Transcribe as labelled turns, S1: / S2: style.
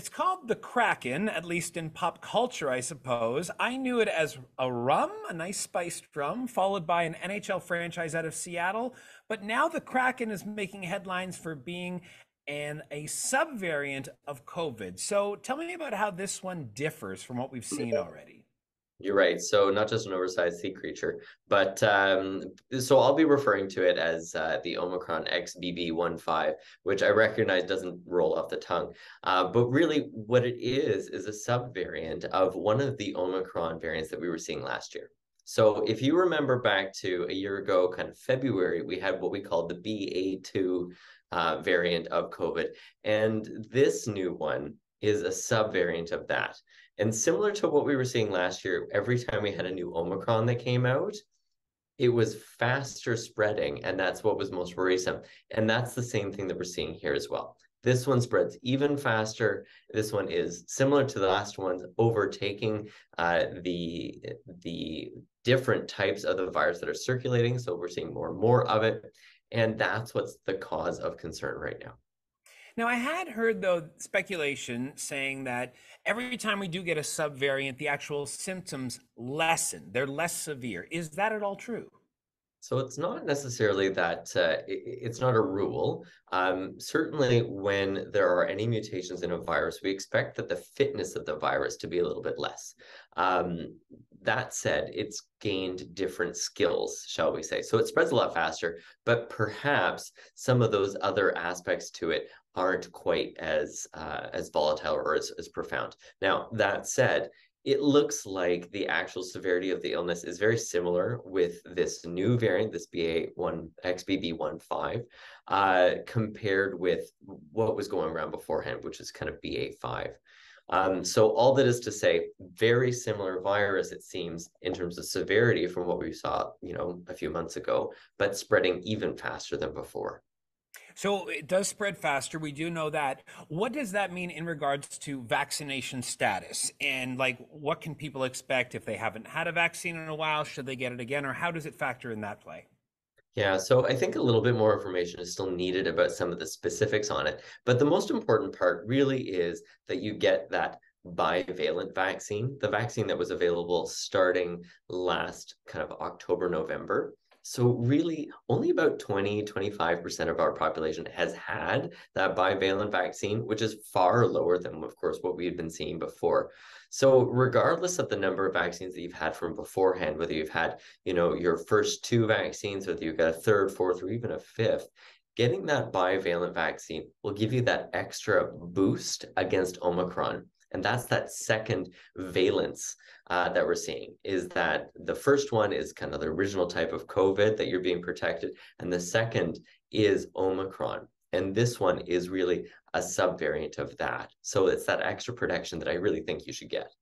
S1: It's called the Kraken, at least in pop culture, I suppose. I knew it as a rum, a nice spiced rum, followed by an NHL franchise out of Seattle. But now the Kraken is making headlines for being an a subvariant of COVID. So tell me about how this one differs from what we've seen already.
S2: You're right. So not just an oversized sea creature, but um, so I'll be referring to it as uh, the Omicron XBB.1.5, which I recognize doesn't roll off the tongue. Uh, but really, what it is is a subvariant of one of the Omicron variants that we were seeing last year. So if you remember back to a year ago, kind of February, we had what we called the BA2 uh, variant of COVID, and this new one is a subvariant of that. And similar to what we were seeing last year, every time we had a new Omicron that came out, it was faster spreading. And that's what was most worrisome. And that's the same thing that we're seeing here as well. This one spreads even faster. This one is similar to the last ones, overtaking uh, the, the different types of the virus that are circulating. So we're seeing more and more of it. And that's what's the cause of concern right now.
S1: Now, I had heard, though, speculation saying that every time we do get a subvariant, the actual symptoms lessen, they're less severe. Is that at all true?
S2: So it's not necessarily that uh, it, it's not a rule. Um, certainly, when there are any mutations in a virus, we expect that the fitness of the virus to be a little bit less. Um, that said, it's gained different skills, shall we say. So it spreads a lot faster, but perhaps some of those other aspects to it aren't quite as uh, as volatile or as, as profound. Now, that said, it looks like the actual severity of the illness is very similar with this new variant, this BA1 XBB15, uh, compared with what was going around beforehand, which is kind of BA5. Um, so all that is to say, very similar virus, it seems, in terms of severity from what we saw, you know, a few months ago, but spreading even faster than before.
S1: So it does spread faster. We do know that. What does that mean in regards to vaccination status? And like, what can people expect if they haven't had a vaccine in a while? Should they get it again? Or how does it factor in that play?
S2: Yeah, so I think a little bit more information is still needed about some of the specifics on it. But the most important part really is that you get that bivalent vaccine, the vaccine that was available starting last kind of October, November. So really only about 20, 25% of our population has had that bivalent vaccine, which is far lower than, of course, what we had been seeing before. So regardless of the number of vaccines that you've had from beforehand, whether you've had, you know, your first two vaccines, whether you've got a third, fourth, or even a fifth, getting that bivalent vaccine will give you that extra boost against Omicron. And that's that second valence uh, that we're seeing is that the first one is kind of the original type of COVID that you're being protected. And the second is Omicron. And this one is really a subvariant of that. So it's that extra protection that I really think you should get.